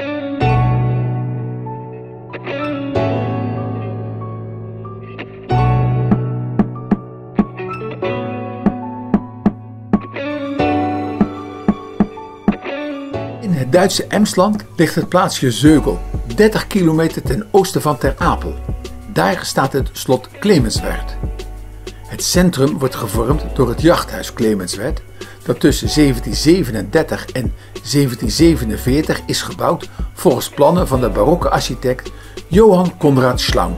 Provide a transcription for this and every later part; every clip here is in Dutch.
In het Duitse Emsland ligt het plaatsje Zeugel, 30 kilometer ten oosten van Ter Apel. Daar staat het slot Clemenswerd. Het centrum wordt gevormd door het jachthuis Clemenswerd dat tussen 1737 en 1747 is gebouwd volgens plannen van de barokke architect Johann Conrad Schlang.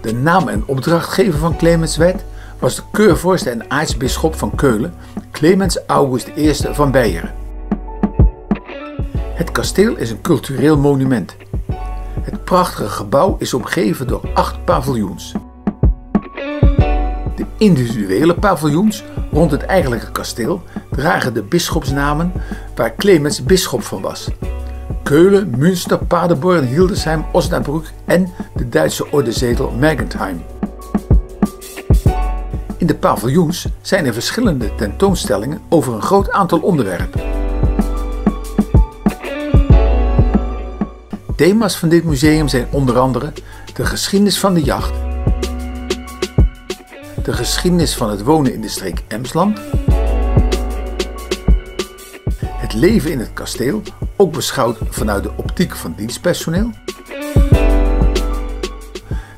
De naam en opdrachtgever van Clemenswerd was de keurvorst en aartsbisschop van Keulen, Clemens August I van Beieren. Het kasteel is een cultureel monument. Het prachtige gebouw is omgeven door acht paviljoens. De individuele paviljoens rond het eigenlijke kasteel dragen de bisschopsnamen waar Clemens bisschop van was. Keulen, Münster, Paderborn, Hildesheim, Osnabrück en de Duitse ordezetel Mergentheim. In de paviljoens zijn er verschillende tentoonstellingen over een groot aantal onderwerpen. Thema's van dit museum zijn onder andere de geschiedenis van de jacht, de geschiedenis van het wonen in de streek Emsland, het leven in het kasteel, ook beschouwd vanuit de optiek van dienstpersoneel,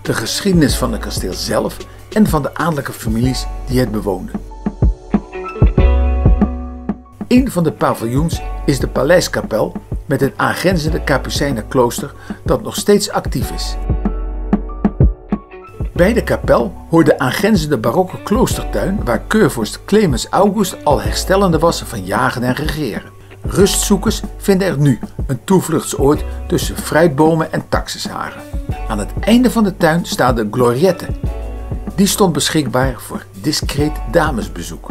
de geschiedenis van het kasteel zelf en van de adellijke families die het bewoonden. Een van de paviljoens is de Paleiskapel met het aangrenzende Kapucijnenklooster dat nog steeds actief is. Bij de kapel hoort de aangrenzende barokke kloostertuin waar keurvorst Clemens August al herstellende was van jagen en regeren. Rustzoekers vinden er nu een toevluchtsoord tussen fruitbomen en taxisharen. Aan het einde van de tuin staat de Gloriette. Die stond beschikbaar voor discreet damesbezoek.